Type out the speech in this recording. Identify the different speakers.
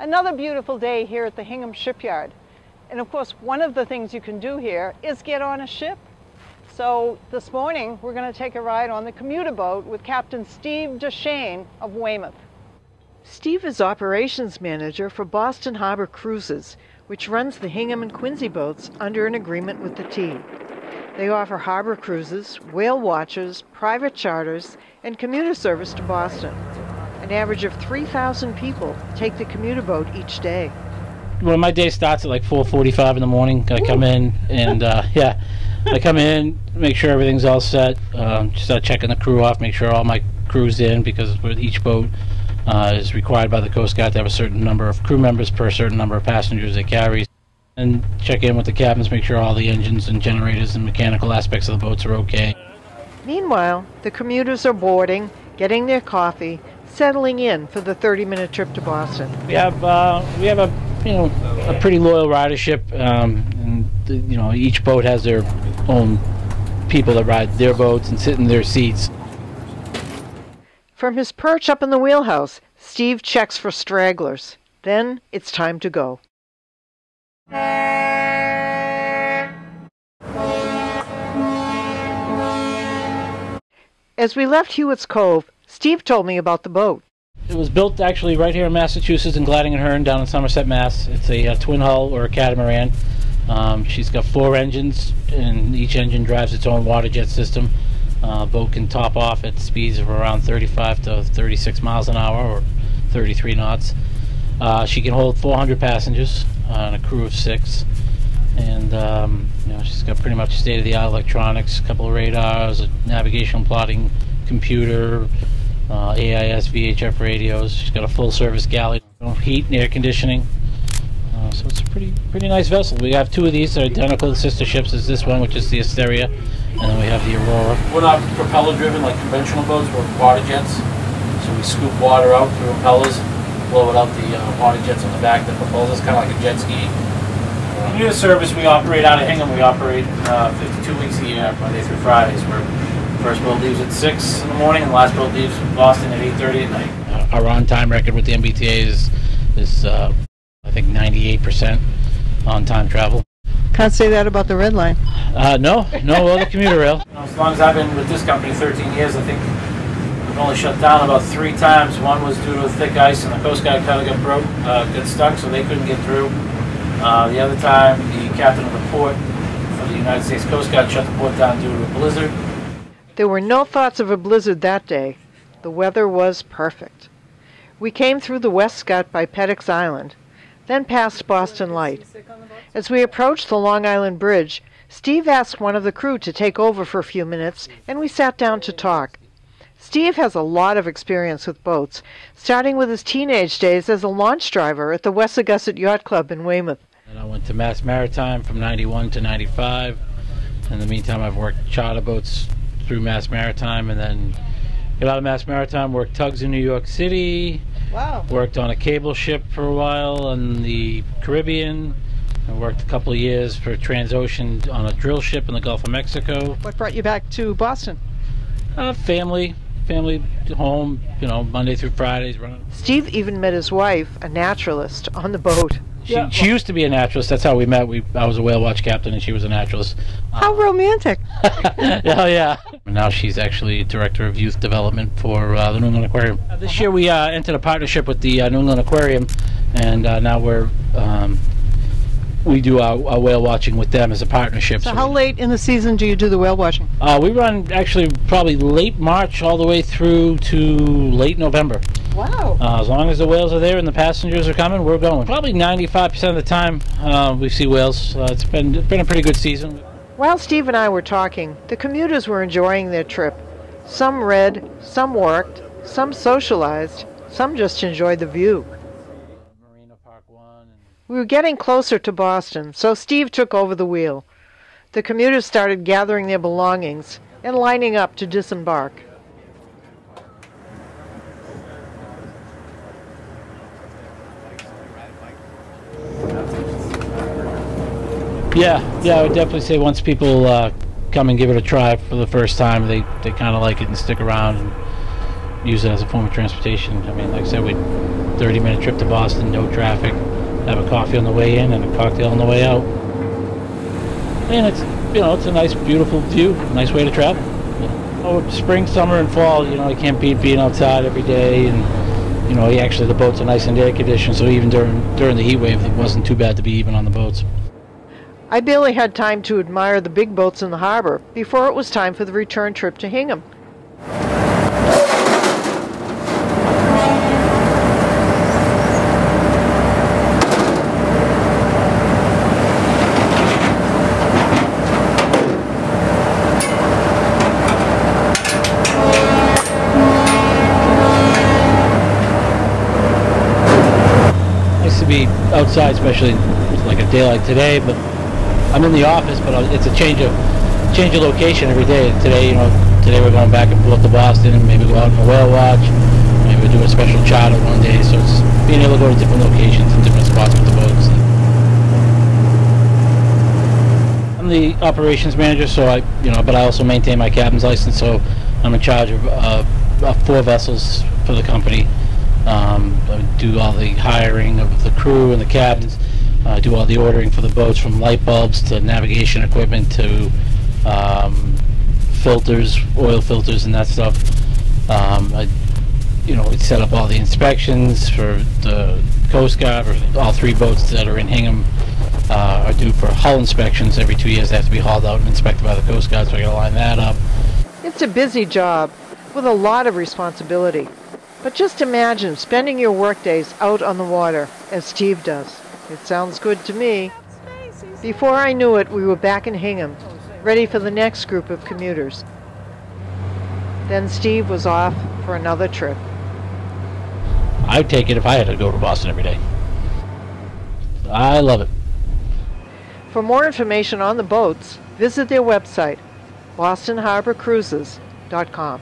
Speaker 1: Another beautiful day here at the Hingham Shipyard. And of course, one of the things you can do here is get on a ship. So this morning, we're going to take a ride on the commuter boat with Captain Steve Deschenes of Weymouth. Steve is operations manager for Boston Harbor Cruises, which runs the Hingham and Quincy boats under an agreement with the T. They offer harbor cruises, whale watches, private charters, and commuter service to Boston. An average of 3,000 people take the commuter boat each day.
Speaker 2: Well, my day starts at like 4:45 in the morning. I come in and uh, yeah, I come in, make sure everything's all set, um, start checking the crew off, make sure all my crew's in because with each boat uh, is required by the Coast Guard to have a certain number of crew members per certain number of passengers it carries. And check in with the cabins, make sure all the engines and generators and mechanical aspects of the boats are okay.
Speaker 1: Meanwhile, the commuters are boarding, getting their coffee, settling in for the 30-minute trip to Boston.
Speaker 2: We have uh, we have a you know a pretty loyal ridership, um, and the, you know each boat has their own people that ride their boats and sit in their seats.
Speaker 1: From his perch up in the wheelhouse, Steve checks for stragglers. Then it's time to go. As we left Hewitt's Cove, Steve told me about the boat.
Speaker 2: It was built actually right here in Massachusetts in Gladding and Hearn down in Somerset, Mass. It's a, uh twin hull or a catamaran. Um, she's got four engines, and each engine drives its own water jet system. Uh, boat can top off at speeds of around 35 to 36 miles an hour or 33 knots. Uh, she can hold 400 passengers on a crew of six, and um, you know she's got pretty much state-of-the-art electronics, a couple of radars, a navigational plotting computer, uh, AIS VHF radios. She's got a full-service galley, heat and air conditioning. Uh, so it's a pretty pretty nice vessel. We have two of these. They're identical sister ships as this one, which is the Asteria, and then we have the Aurora. We're not propeller-driven like conventional boats. We're water jets. So we scoop water out through propellers, blow it out the uh, water jets on the back that propels us, kind of like a jet ski. Commuter service, we operate out of Hingham. We operate uh, 52 weeks a year, Monday through Fridays. We're First boat leaves at 6 in the morning, and the last boat leaves Boston at 8.30 at night. Our on-time record with the MBTA is, is uh, I think, 98% on-time travel.
Speaker 1: Can't say that about the red line.
Speaker 2: Uh, no, no other commuter rail. As long as I've been with this company 13 years, I think we've only shut down about three times. One was due to thick ice, and the Coast Guard kind of got broke, uh, got stuck, so they couldn't get through. Uh, the other time, the captain of the port for the United States Coast Guard shut the port down due to a blizzard.
Speaker 1: There were no thoughts of a blizzard that day. The weather was perfect. We came through the Westcott by Peddocks Island, then past Boston Light. As we approached the Long Island Bridge, Steve asked one of the crew to take over for a few minutes, and we sat down to talk. Steve has a lot of experience with boats, starting with his teenage days as a launch driver at the Wessagusset Yacht Club in Weymouth.
Speaker 2: And I went to Mass Maritime from 91 to 95. In the meantime, I've worked charter boats through Mass Maritime and then got out of Mass Maritime, worked tugs in New York City,
Speaker 1: Wow.
Speaker 2: worked on a cable ship for a while in the Caribbean. I worked a couple of years for Transocean on a drill ship in the Gulf of Mexico.
Speaker 1: What brought you back to Boston?
Speaker 2: Uh, family, family home, you know, Monday through Fridays running.
Speaker 1: Steve even met his wife, a naturalist, on the boat.
Speaker 2: She,
Speaker 1: Yeah.
Speaker 2: she used to be a naturalist. That's how we met. We I was a whale watch captain and she was a naturalist.
Speaker 1: How romantic.
Speaker 2: oh yeah. Now she's actually director of youth development for uh, the New England Aquarium. Uh, this year we uh, entered a partnership with the uh, New England Aquarium, and uh, now we're um, we do our, our whale watching with them as a partnership.
Speaker 1: So how late in the season do you do the whale watching?
Speaker 2: Uh, we run actually probably late March all the way through to late November.
Speaker 1: Wow.
Speaker 2: Uh, as long as the whales are there and the passengers are coming, we're going. Probably 95% of the time uh, we see whales. Uh, it's been it's been a pretty good season.
Speaker 1: While Steve and I were talking, the commuters were enjoying their trip. Some read, some worked, some socialized, some just enjoyed the view.
Speaker 2: Marina Park One. And
Speaker 1: We were getting closer to Boston, so Steve took over the wheel. The commuters started gathering their belongings and lining up to disembark.
Speaker 2: Yeah, yeah, I would definitely say once people uh, come and give it a try for the first time, they, they kind of like it and stick around and use it as a form of transportation. I mean, like I said, we 30 minute trip to Boston, no traffic. Have a coffee on the way in and a cocktail on the way out. And it's you know it's a nice, beautiful view, nice way to travel. Oh, spring, summer, and fall. You know, I can't beat being outside every day, and you know, actually the boats are nice and air conditioned, so even during during the heat wave, it wasn't too bad to be even on the boats.
Speaker 1: I barely had time to admire the big boats in the harbor before it was time for the return trip to Hingham.
Speaker 2: Outside, especially like a day like today. But I'm in the office, but it's a change of change of location every day. Today, you know, today we're going back and forth to Boston, and maybe go out on a whale watch. Maybe we'll do a special charter one day. So it's being able to go to different locations and different spots with the boats. I'm the operations manager, so I, you know, but I also maintain my captain's license, so I'm in charge of uh, four vessels for the company. Um, I do all the hiring of the crew and the captains. I do all the ordering for the boats, from light bulbs to navigation equipment to um, filters, oil filters, and that stuff. Um, I, you know, we set up all the inspections for the Coast Guard. All three boats that are in Hingham uh, are due for hull inspections every two years. They have to be hauled out and inspected by the Coast Guard, so I got to line that up.
Speaker 1: It's a busy job with a lot of responsibility. But just imagine spending your workdays out on the water, as Steve does. It sounds good to me. Before I knew it, we were back in Hingham, ready for the next group of commuters. Then Steve was off for another trip.
Speaker 2: I'd take it if I had to go to Boston every day. I love it.
Speaker 1: For more information on the boats, visit their website, bostonharborcruises.com.